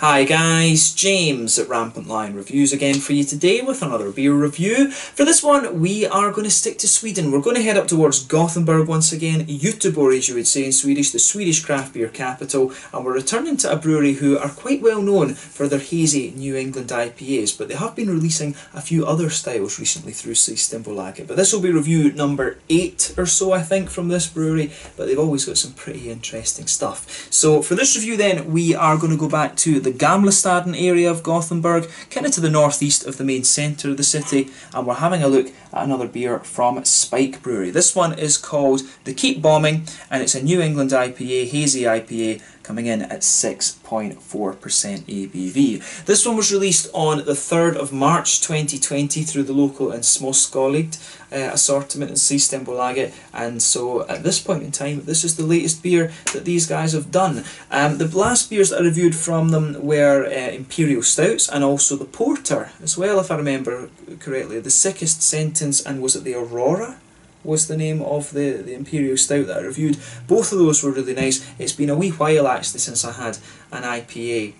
Hi guys, James at Rampant Lion Reviews again for you today with another beer review. For this one, we are going to stick to Sweden. We're going to head up towards Gothenburg once again, Göteborg as you would say in Swedish, the Swedish craft beer capital, and we're returning to a brewery who are quite well known for their hazy New England IPAs, but they have been releasing a few other styles recently through Systembolaget. But this will be review number 8 or so I think from this brewery, but they've always got some pretty interesting stuff. So for this review then, we are going to go back to the the Gamlestaden area of Gothenburg, kind of to the northeast of the main centre of the city, and we're having a look at another beer from Spike Brewery. This one is called the Keep Bombing, and it's a New England IPA, hazy IPA, coming in at 6.4% ABV. This one was released on the 3rd of March 2020 through the local and Småskaligt uh, assortment in Systembolaget and so at this point in time this is the latest beer that these guys have done. Um, the last beers that I reviewed from them were uh, Imperial Stouts and also the Porter as well if I remember correctly. The sickest sentence and was it the Aurora? Was the name of the, the Imperial Stout that I reviewed. Both of those were really nice. It's been a wee while actually since I had an IPA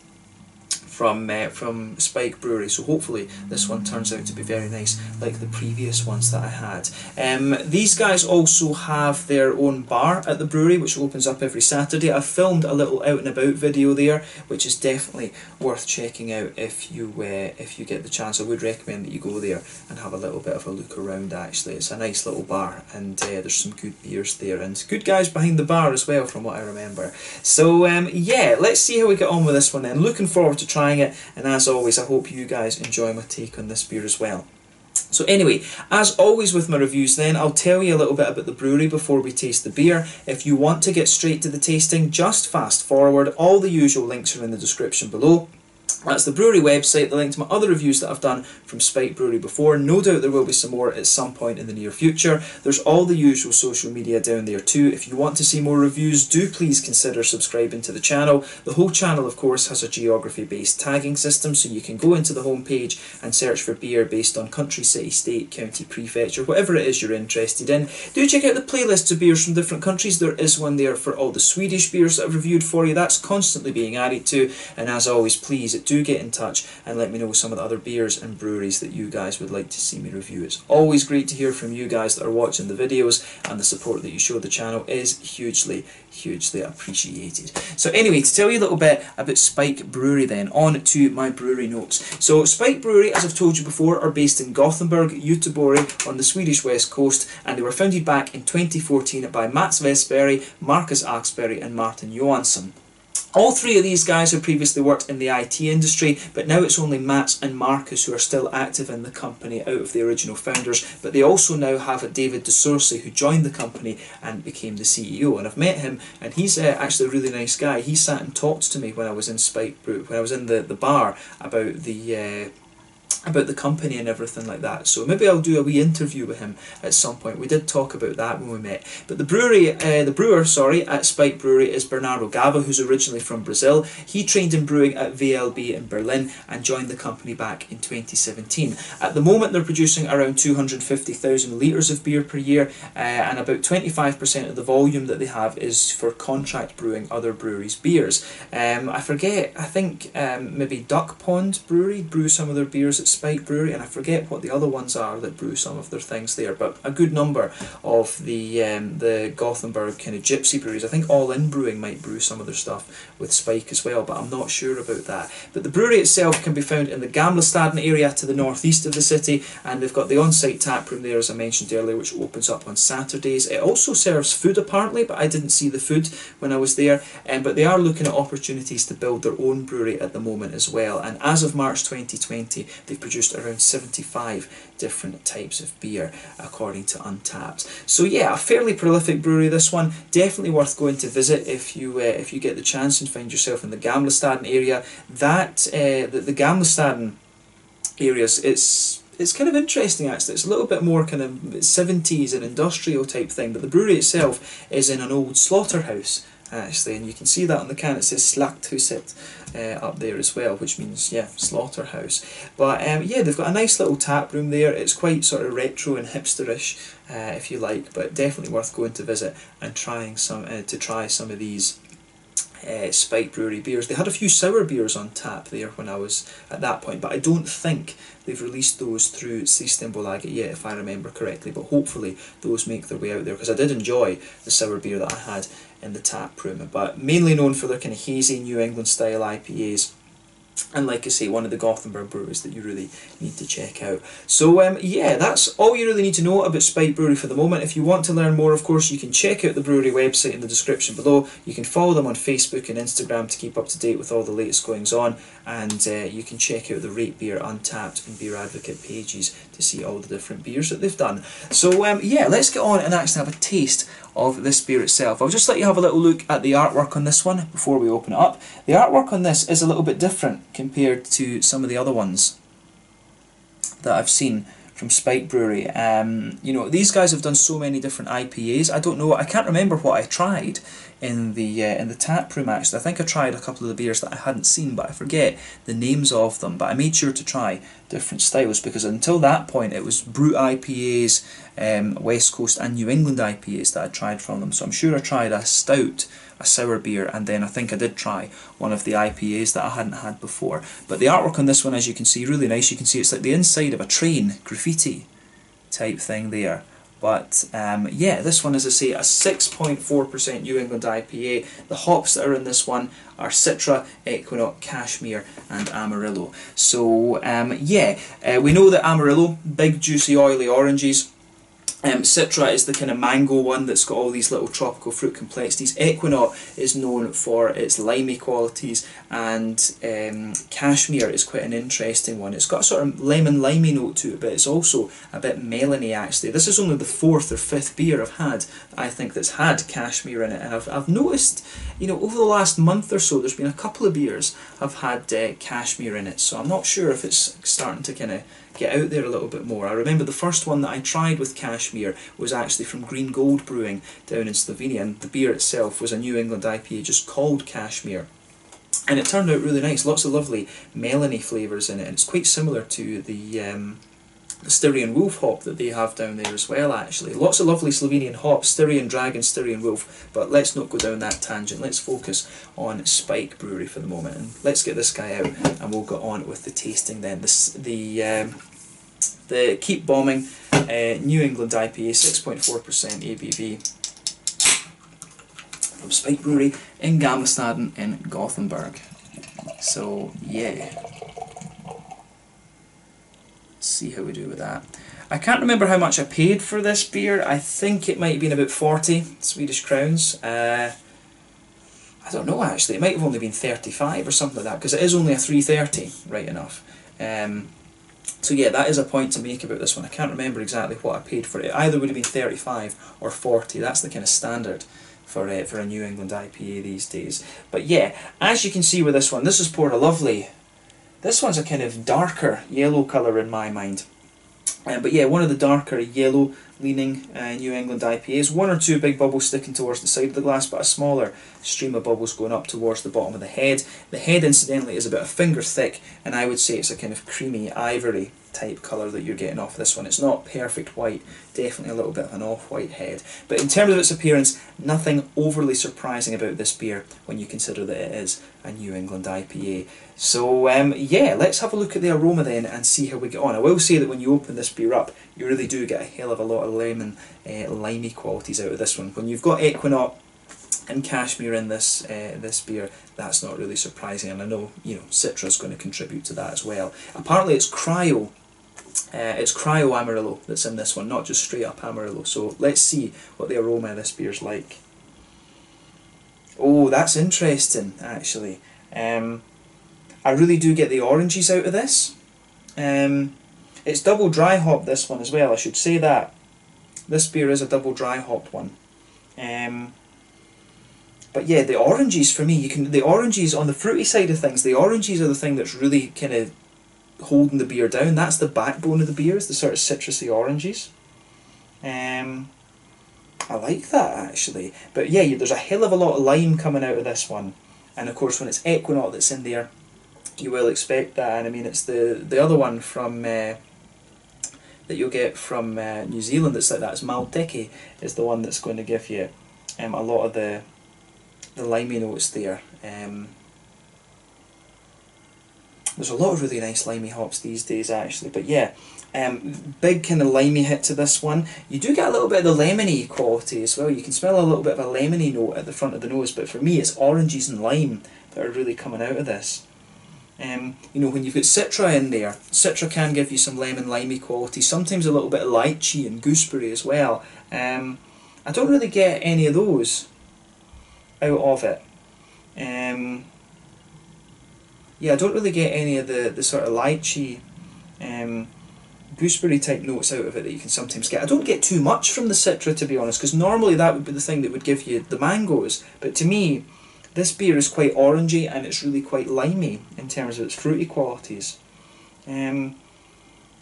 from uh, from Spike Brewery. So hopefully this one turns out to be very nice, like the previous ones that I had. Um, these guys also have their own bar at the brewery, which opens up every Saturday. I've filmed a little out and about video there, which is definitely worth checking out if you uh, if you get the chance. I would recommend that you go there and have a little bit of a look around. Actually, it's a nice little bar, and uh, there's some good beers there, and good guys behind the bar as well, from what I remember. So um, yeah, let's see how we get on with this one then. Looking forward to trying trying it. And as always, I hope you guys enjoy my take on this beer as well. So anyway, as always with my reviews then, I'll tell you a little bit about the brewery before we taste the beer. If you want to get straight to the tasting, just fast forward. All the usual links are in the description below. That's the brewery website, the link to my other reviews that I've done from Spike Brewery before. No doubt there will be some more at some point in the near future. There's all the usual social media down there too. If you want to see more reviews, do please consider subscribing to the channel. The whole channel, of course, has a geography based tagging system, so you can go into the homepage and search for beer based on country, city, state, county, prefecture, whatever it is you're interested in. Do check out the playlists of beers from different countries. There is one there for all the Swedish beers that I've reviewed for you. That's constantly being added to, and as always, please do get in touch and let me know some of the other beers and breweries that you guys would like to see me review. It's always great to hear from you guys that are watching the videos and the support that you show the channel is hugely, hugely appreciated. So anyway, to tell you a little bit about Spike Brewery then, on to my brewery notes. So Spike Brewery, as I've told you before, are based in Gothenburg, Göteborg on the Swedish west coast and they were founded back in 2014 by Mats Westberg, Marcus Axberg and Martin Johansson. All three of these guys have previously worked in the IT industry, but now it's only Mats and Marcus who are still active in the company out of the original founders. But they also now have a David DeSourcy who joined the company and became the CEO. And I've met him, and he's uh, actually a really nice guy. He sat and talked to me when I was in Spike Brew, when I was in the, the bar about the uh, about the company and everything like that. So maybe I'll do a wee interview with him at some point. We did talk about that when we met. But the brewery, uh, the brewer, sorry, at Spike Brewery is Bernardo Gava, who's originally from Brazil. He trained in brewing at VLB in Berlin and joined the company back in 2017. At the moment, they're producing around 250,000 litres of beer per year, uh, and about 25% of the volume that they have is for contract brewing other breweries' beers. Um, I forget, I think um, maybe Duck Pond Brewery brew some of their beers at Spike Brewery, and I forget what the other ones are that brew some of their things there, but a good number of the um, the Gothenburg kind of gypsy breweries. I think All In Brewing might brew some of their stuff with Spike as well, but I'm not sure about that. But the brewery itself can be found in the Gamlestaden area to the northeast of the city, and they've got the on-site tap room there, as I mentioned earlier, which opens up on Saturdays. It also serves food apparently, but I didn't see the food when I was there. Um, but they are looking at opportunities to build their own brewery at the moment as well. And as of March 2020, they've produced around 75 different types of beer according to Untappd. So yeah, a fairly prolific brewery this one, definitely worth going to visit if you uh, if you get the chance and find yourself in the Gamlestaden area. That uh, the, the Gamlestaden areas it's it's kind of interesting actually. It's a little bit more kind of 70s and industrial type thing, but the brewery itself is in an old slaughterhouse actually, and you can see that on the can. It says Slakthuset uh, up there as well, which means yeah, slaughterhouse. But um, yeah, they've got a nice little tap room there. It's quite sort of retro and hipsterish, uh, if you like, but definitely worth going to visit and trying some uh, to try some of these uh, Spike Brewery beers. They had a few sour beers on tap there when I was at that point, but I don't think they've released those through Systembolaget yet, if I remember correctly. But hopefully those make their way out there because I did enjoy the sour beer that I had in the tap room. But mainly known for their kind of hazy New England style IPAs and like I say, one of the Gothenburg breweries that you really need to check out. So um, yeah, that's all you really need to know about Spike Brewery for the moment. If you want to learn more, of course, you can check out the brewery website in the description below. You can follow them on Facebook and Instagram to keep up to date with all the latest goings on, and uh, you can check out the Rate Beer Untappd and Beer Advocate pages to see all the different beers that they've done. So um, yeah, let's get on and actually have a taste of this beer itself. I'll just let you have a little look at the artwork on this one before we open it up. The artwork on this is a little bit different compared to some of the other ones that I've seen from Spike Brewery. Um, you know, these guys have done so many different IPAs. I don't know. I can't remember what I tried in the uh, in the tap room. Actually, I think I tried a couple of the beers that I hadn't seen, but I forget the names of them. But I made sure to try different styles because until that point, it was brut IPAs, um, West Coast and New England IPAs that I tried from them. So I'm sure I tried a stout a sour beer, and then I think I did try one of the IPAs that I hadn't had before. But the artwork on this one, as you can see, really nice. You can see it's like the inside of a train, graffiti type thing there. But um, yeah, this one, as I say, a 6.4% New England IPA. The hops that are in this one are Citra, Equinox, Cashmere, and Amarillo. So um, yeah, uh, we know that Amarillo, big juicy oily oranges, um, Citra is the kind of mango one that's got all these little tropical fruit complexities. Equinox is known for its limey qualities, and um, Cashmere is quite an interesting one. It's got a sort of lemon limey note to it, but it's also a bit melony actually. This is only the fourth or fifth beer I've had I think that's had Cashmere in it, and I've, I've noticed, you know, over the last month or so, there's been a couple of beers I've had uh, Cashmere in it, so I'm not sure if it's starting to kind of get out there a little bit more. I remember the first one that I tried with cashmere was actually from Green Gold Brewing down in Slovenia, and the beer itself was a New England IPA just called cashmere. And it turned out really nice, lots of lovely melony flavours in it, and it's quite similar to the um, the Styrian Wolf hop that they have down there as well actually. Lots of lovely Slovenian hops, Styrian Dragon, Styrian Wolf, but let's not go down that tangent. Let's focus on Spike Brewery for the moment and let's get this guy out and we'll get on with the tasting then. This, the um, the Keep Bombing uh, New England IPA, 6.4% ABV from Spike Brewery in Gamlestaden in Gothenburg. So yeah, see how we do with that. I can't remember how much I paid for this beer. I think it might have been about 40 Swedish crowns. Uh, I don't know actually, it might have only been 35 or something like that because it is only a 330, right enough. Um, so yeah, that is a point to make about this one. I can't remember exactly what I paid for it. Either would have been 35 or 40. That's the kind of standard for uh, for a New England IPA these days. But yeah, as you can see with this one, this is poured a lovely. This one's a kind of darker yellow colour in my mind. Um, but yeah, one of the darker yellow leaning uh, New England IPAs. One or two big bubbles sticking towards the side of the glass, but a smaller stream of bubbles going up towards the bottom of the head. The head, incidentally, is about a finger thick, and I would say it's a kind of creamy ivory type colour that you're getting off this one. It's not perfect white, definitely a little bit of an off-white head. But in terms of its appearance, nothing overly surprising about this beer when you consider that it is a New England IPA. So um, yeah, let's have a look at the aroma then and see how we get on. I will say that when you open this beer up, you really do get a hell of a lot of lemon, uh, limey qualities out of this one. When you've got Equinox and Cashmere in this uh, this beer, that's not really surprising, and I know you know Citra is going to contribute to that as well. Apparently, it's cryo uh, it's cryo Amarillo that's in this one, not just straight up Amarillo. So let's see what the aroma of this beer's like. Oh, that's interesting, actually. Um, I really do get the oranges out of this. Um, it's double dry hop this one as well, I should say that. This beer is a double dry hop one. Um, but yeah, the oranges for me, you can the oranges on the fruity side of things, the oranges are the thing that's really kind of holding the beer down. That's the backbone of the beer, is the sort of citrusy oranges. Um, I like that actually. But yeah, there's a hell of a lot of lime coming out of this one. And of course when it's Equinox that's in there, you will expect that. And I mean it's the, the other one from uh, that you'll get from uh, New Zealand that's like that. It's Motueka is the one that's going to give you um, a lot of the the limey notes there. Um, there's a lot of really nice limey hops these days actually, but yeah, um, big kind of limey hit to this one. You do get a little bit of the lemony quality as well. You can smell a little bit of a lemony note at the front of the nose, but for me it's oranges and lime that are really coming out of this. Um, you know, when you've got Citra in there, Citra can give you some lemon limey quality, sometimes a little bit of lychee and gooseberry as well. Um, I don't really get any of those out of it. Um, yeah, I don't really get any of the, the sort of lychee, um, gooseberry type notes out of it that you can sometimes get. I don't get too much from the Citra to be honest, because normally that would be the thing that would give you the mangoes. But to me, this beer is quite orangey and it's really quite limey in terms of its fruity qualities. Um,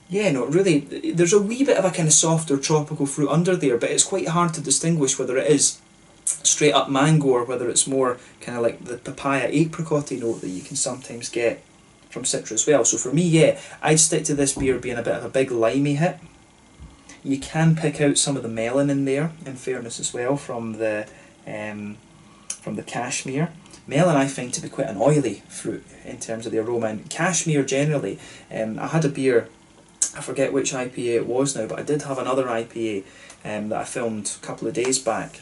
yeah, no, really, there's a wee bit of a kind of softer tropical fruit under there, but it's quite hard to distinguish whether it is straight up mango or whether it's more kind of like the papaya apricot note that you can sometimes get from citrus as well. So for me, yeah, I'd stick to this beer being a bit of a big limey hit. You can pick out some of the melon in there, in fairness as well, from the um, from the cashmere. Melon I find to be quite an oily fruit in terms of the aroma, and cashmere generally. Um, I had a beer, I forget which IPA it was now, but I did have another IPA um, that I filmed a couple of days back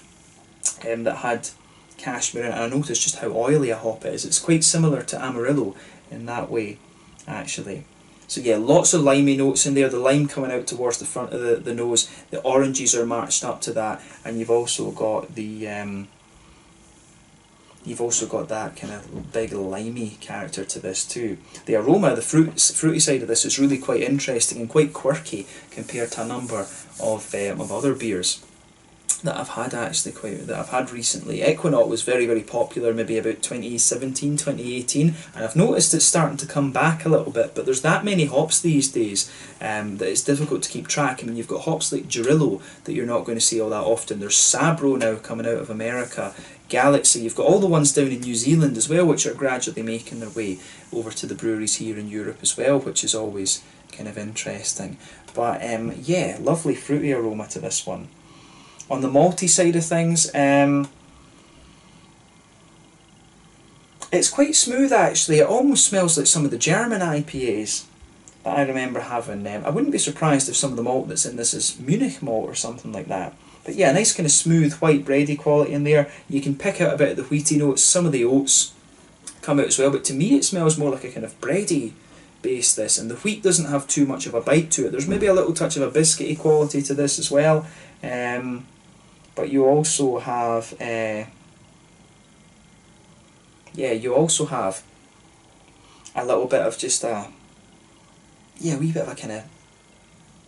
um, that had cashmere in it, and I noticed just how oily a hop it is. It's quite similar to Amarillo in that way, actually. So yeah, lots of limey notes in there, the lime coming out towards the front of the, the nose, the oranges are matched up to that, and you've also got the um, you've also got that kind of big limey character to this too. The aroma, the fruit, fruity side of this is really quite interesting and quite quirky compared to a number of, um, of other beers that I've had actually quite that I've had recently. Ekuanot was very very popular maybe about 2017 2018 and I've noticed it's starting to come back a little bit but there's that many hops these days um, that it's difficult to keep track. I mean you've got hops like Jarrylo that you're not going to see all that often. There's Sabro now coming out of America. Galaxy, you've got all the ones down in New Zealand as well which are gradually making their way over to the breweries here in Europe as well which is always kind of interesting. But um, yeah, lovely fruity aroma to this one. On the malty side of things, um, it's quite smooth actually. It almost smells like some of the German IPAs that I remember having. Um, I wouldn't be surprised if some of the malt that's in this is Munich malt or something like that. But yeah, nice kind of smooth white bready quality in there. You can pick out a bit of the wheaty notes, some of the oats come out as well, but to me it smells more like a kind of bready base this, and the wheat doesn't have too much of a bite to it. There's maybe a little touch of a biscuity quality to this as well. Um, but you also have uh, yeah you also have a little bit of just a yeah a wee bit of a kind of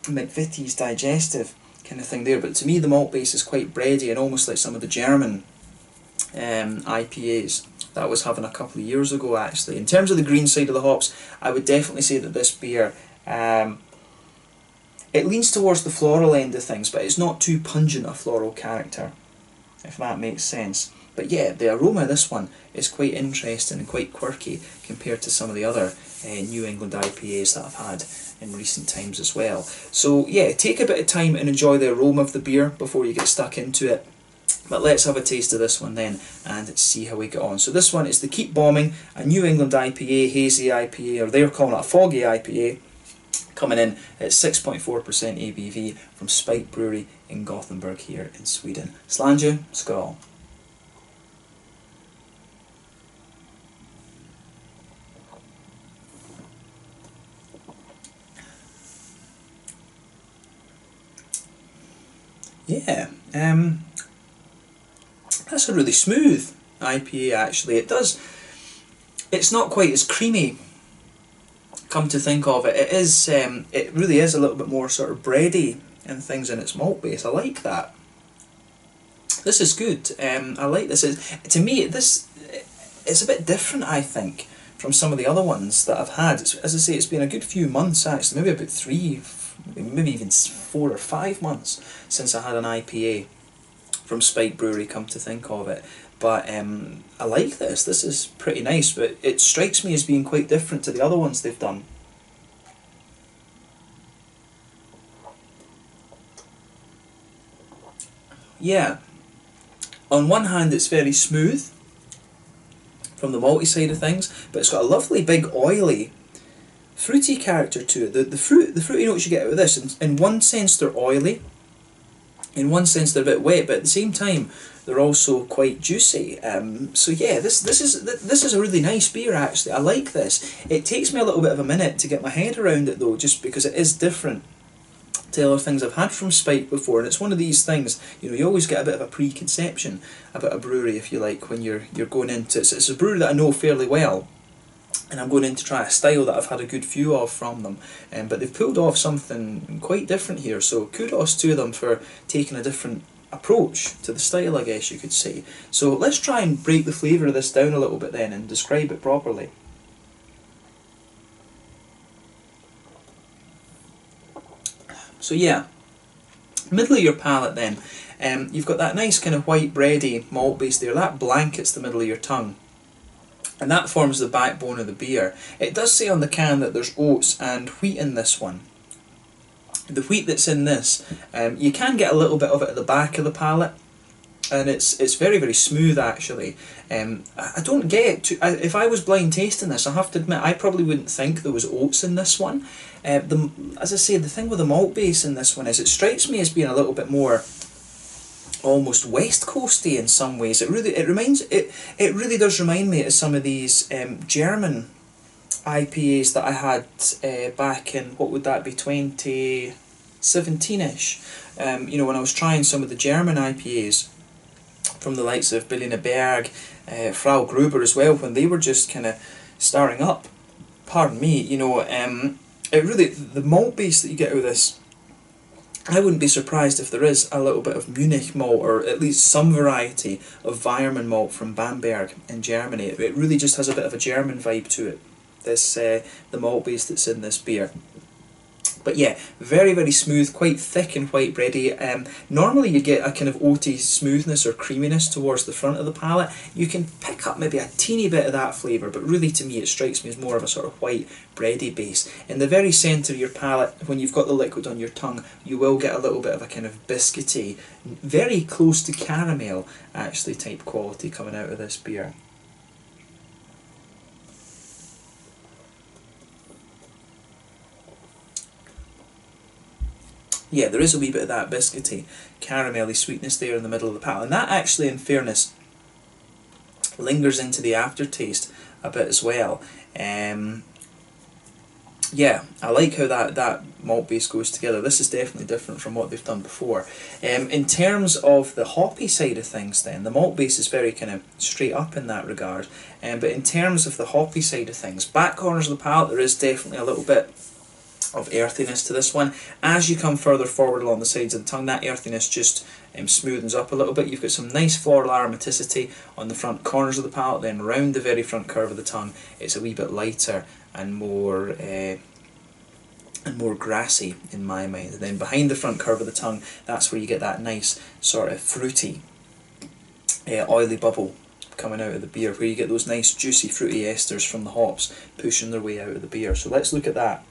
McVitie's digestive kind of thing there. But to me the malt base is quite bready and almost like some of the German um, IPAs that I was having a couple of years ago actually. In terms of the green side of the hops I would definitely say that this beer um, it leans towards the floral end of things, but it's not too pungent a floral character, if that makes sense. But yeah, the aroma of this one is quite interesting and quite quirky compared to some of the other uh, New England IPAs that I've had in recent times as well. So yeah, take a bit of time and enjoy the aroma of the beer before you get stuck into it. But let's have a taste of this one then and see how we get on. So this one is the Keep Bombing, a New England IPA, hazy IPA, or they're calling it a foggy IPA coming in at 6.4% ABV from Spike Brewery in Gothenburg here in Sweden. Slàinte, skål! Yeah, um, that's a really smooth IPA actually. It does, it's not quite as creamy come to think of it, it is um, it really is a little bit more sort of bready and things in its malt base. I like that. This is good. Um, I like this. Is to me, this it's a bit different. I think from some of the other ones that I've had. It's, as I say, it's been a good few months actually, maybe about three, maybe even four or five months since I had an IPA from Spike Brewery. Come to think of it, but um, I like this. This is pretty nice, but it strikes me as being quite different to the other ones they've done. Yeah. On one hand, it's very smooth, from the malty side of things, but it's got a lovely big oily fruity character to it. The, the fruit the fruity notes you get out of this, in, in one sense they're oily, in one sense they're a bit wet, but at the same time they're also quite juicy. Um, so yeah, this this is this is a really nice beer actually. I like this. It takes me a little bit of a minute to get my head around it though, just because it is different to other things I've had from Spike before, and it's one of these things. You know, you always get a bit of a preconception about a brewery, if you like, when you're you're going into it. So It's a brewery that I know fairly well, and I'm going in to try a style that I've had a good few of from them. Um, but they've pulled off something quite different here, so kudos to them for taking a different approach to the style, I guess you could say. So let's try and break the flavour of this down a little bit then and describe it properly. So yeah, middle of your palate then, um, you've got that nice kind of white bready malt base there, that blankets the middle of your tongue. And that forms the backbone of the beer. It does say on the can that there's oats and wheat in this one. The wheat that's in this, um, you can get a little bit of it at the back of the palate, and it's it's very very smooth actually. Um, I don't get too, I, if I was blind tasting this, I have to admit I probably wouldn't think there was oats in this one. Uh, the as I say, the thing with the malt base in this one is it strikes me as being a little bit more almost west coasty in some ways. It really it reminds it it really does remind me of some of these um, German IPAs that I had uh, back in what would that be twenty seventeen ish. Um, you know when I was trying some of the German IPAs from the likes of Berliner Berg, uh, Frau Gruber as well when they were just kind of starting up. Pardon me, you know. Um, it really the malt base that you get out of this I wouldn't be surprised if there is a little bit of Munich malt or at least some variety of Weyermann malt from Bamberg in Germany. It really just has a bit of a German vibe to it, this uh, the malt base that's in this beer. But yeah, very, very smooth, quite thick and white bready. Um, normally you get a kind of oaty smoothness or creaminess towards the front of the palate. You can pick up maybe a teeny bit of that flavour, but really to me it strikes me as more of a sort of white bready base. In the very centre of your palate, when you've got the liquid on your tongue, you will get a little bit of a kind of biscuity, very close to caramel actually type quality coming out of this beer. Yeah, there is a wee bit of that biscuity, caramelly sweetness there in the middle of the palate. And that actually, in fairness, lingers into the aftertaste a bit as well. Um, yeah, I like how that, that malt base goes together. This is definitely different from what they've done before. Um, in terms of the hoppy side of things then, the malt base is very kind of straight up in that regard. Um, but in terms of the hoppy side of things, back corners of the palate, there is definitely a little bit of earthiness to this one. As you come further forward along the sides of the tongue, that earthiness just um, smoothens up a little bit. You've got some nice floral aromaticity on the front corners of the palate, then round the very front curve of the tongue, it's a wee bit lighter and more uh, and more grassy in my mind. And then behind the front curve of the tongue, that's where you get that nice sort of fruity, uh, oily bubble coming out of the beer, where you get those nice juicy fruity esters from the hops pushing their way out of the beer. So let's look at that.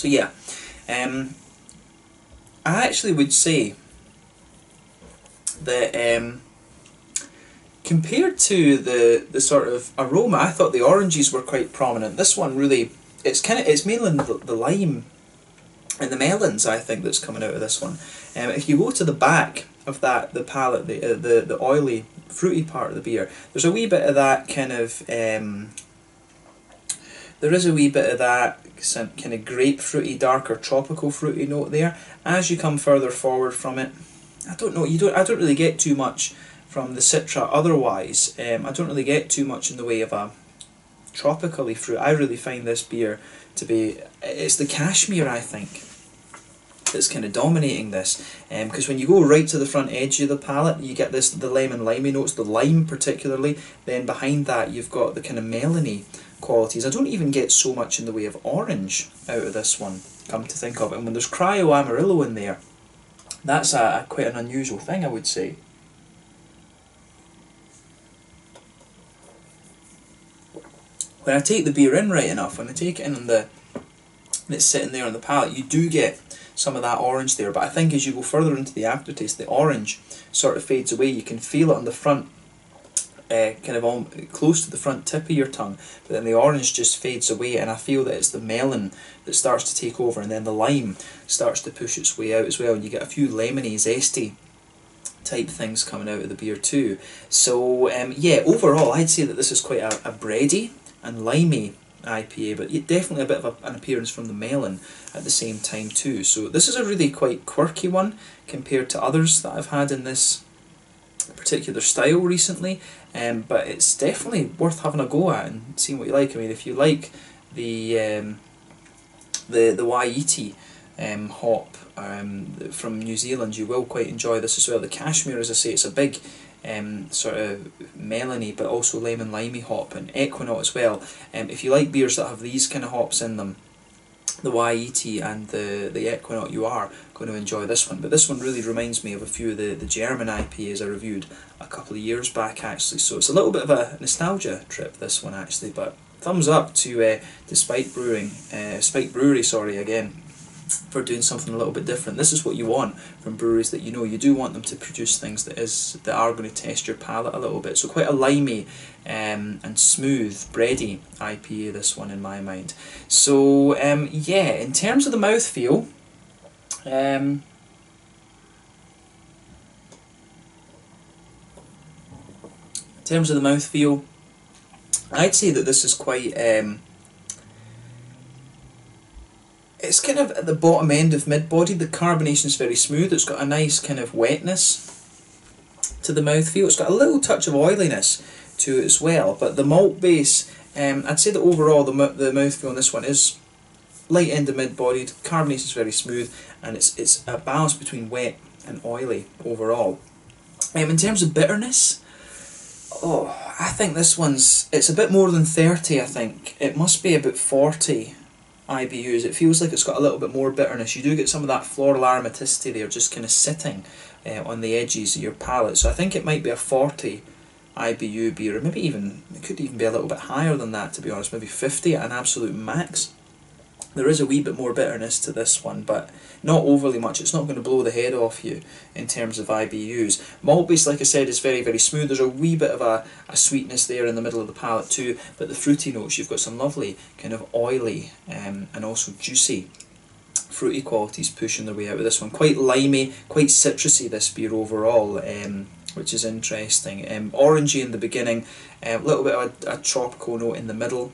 So yeah, um, I actually would say that um, compared to the the sort of aroma, I thought the oranges were quite prominent. This one really, it's kind of it's mainly the, the lime and the melons I think that's coming out of this one. Um, if you go to the back of that, the palate, the uh, the the oily fruity part of the beer, there's a wee bit of that kind of. Um, there is a wee bit of that kind of grapefruity, darker tropical fruity note there. As you come further forward from it, I don't know. You don't. I don't really get too much from the Citra. Otherwise, um, I don't really get too much in the way of a tropically fruit. I really find this beer to be. It's the cashmere, I think, that's kind of dominating this. Because um, when you go right to the front edge of the palate, you get this the lemon limey notes, the lime particularly. Then behind that, you've got the kind of melony qualities. I don't even get so much in the way of orange out of this one, come to think of it. And when there's Cryo Amarillo in there, that's a, a quite an unusual thing, I would say. When I take the beer in right enough, when I take it in on the that's sitting there on the palate, you do get some of that orange there. But I think as you go further into the aftertaste, the orange sort of fades away. You can feel it on the front, uh, kind of all, close to the front tip of your tongue, but then the orange just fades away, and I feel that it's the melon that starts to take over, and then the lime starts to push its way out as well, and you get a few lemony, zesty type things coming out of the beer too. So um, yeah, overall I'd say that this is quite a, a bready and limey IPA, but definitely a bit of a, an appearance from the melon at the same time too. So this is a really quite quirky one compared to others that I've had in this particular style recently, um, but it's definitely worth having a go at and seeing what you like. I mean, if you like the um, the the Wai-iti um, hop um, from New Zealand, you will quite enjoy this as well. The Cashmere, as I say, it's a big um, sort of melony but also lemon limey hop and Ekuanot as well. Um, if you like beers that have these kind of hops in them, the Wai-iti and the, the Ekuanot, you are going to enjoy this one. But this one really reminds me of a few of the, the German IPAs I reviewed a couple of years back actually. So it's a little bit of a nostalgia trip this one actually. But thumbs up to uh, to Spike Brewing, uh, Spike Brewery, sorry again for doing something a little bit different. This is what you want from breweries that you know. You do want them to produce things that is that are going to test your palate a little bit. So quite a limey um, and smooth, bready IPA. This one in my mind. So um, yeah, in terms of the mouthfeel. Um, in terms of the mouthfeel, I'd say that this is quite um, it's kind of at the bottom end of mid-body. The carbonation is very smooth. It's got a nice kind of wetness to the mouthfeel. It's got a little touch of oiliness to it as well. But the malt base, um, I'd say that overall the, the mouthfeel on this one is light end of mid-bodied. Carbonation is very smooth and it's, it's a balance between wet and oily overall. Um, in terms of bitterness, oh, I think this one's, it's a bit more than 30 I think. It must be about 40 IBUs, it feels like it's got a little bit more bitterness. You do get some of that floral aromaticity there just kind of sitting uh, on the edges of your palate. So I think it might be a 40 IBU beer, or maybe even, it could even be a little bit higher than that to be honest, maybe 50 at an absolute max. There is a wee bit more bitterness to this one, but not overly much. It's not going to blow the head off you in terms of IBUs. Malt like I said, is very, very smooth. There's a wee bit of a, a sweetness there in the middle of the palate too, but the fruity notes, you've got some lovely kind of oily um, and also juicy fruity qualities pushing their way out of this one. Quite limey, quite citrusy this beer overall. Um, which is interesting. Um, orangey in the beginning, a um, little bit of a, a tropical note in the middle,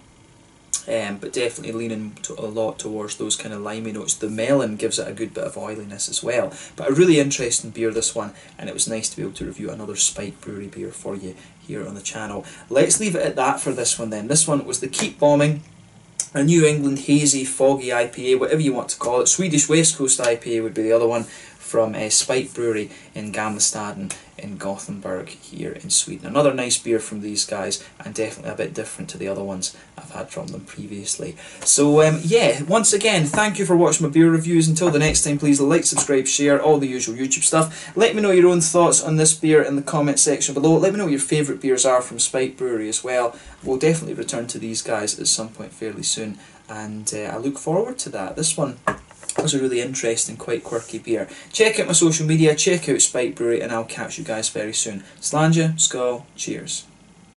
um, but definitely leaning to a lot towards those kind of limey notes. The melon gives it a good bit of oiliness as well. But a really interesting beer this one, and it was nice to be able to review another Spike Brewery beer for you here on the channel. Let's leave it at that for this one then. This one was the Keep Bombing a New England hazy, foggy IPA, whatever you want to call it. Swedish West Coast IPA would be the other one from uh, Spike Brewery in Gamlestaden in Gothenburg here in Sweden. Another nice beer from these guys and definitely a bit different to the other ones I've had from them previously. So um, yeah, once again, thank you for watching my beer reviews. Until the next time, please like, subscribe, share, all the usual YouTube stuff. Let me know your own thoughts on this beer in the comment section below. Let me know what your favourite beers are from Spike Brewery as well. We'll definitely return to these guys at some point fairly soon and uh, I look forward to that. This one was a really interesting, quite quirky beer. Check out my social media, check out Spike Brewery, and I'll catch you guys very soon. Slàinte, Skål, cheers.